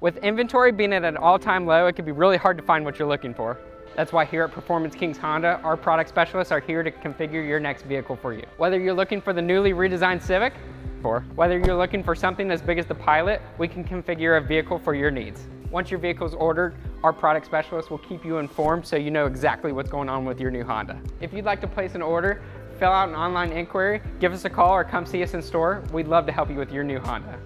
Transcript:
With inventory being at an all-time low, it can be really hard to find what you're looking for. That's why here at Performance Kings Honda, our product specialists are here to configure your next vehicle for you. Whether you're looking for the newly redesigned Civic, or whether you're looking for something as big as the Pilot, we can configure a vehicle for your needs. Once your vehicle is ordered, our product specialists will keep you informed so you know exactly what's going on with your new Honda. If you'd like to place an order, fill out an online inquiry, give us a call or come see us in store. We'd love to help you with your new Honda.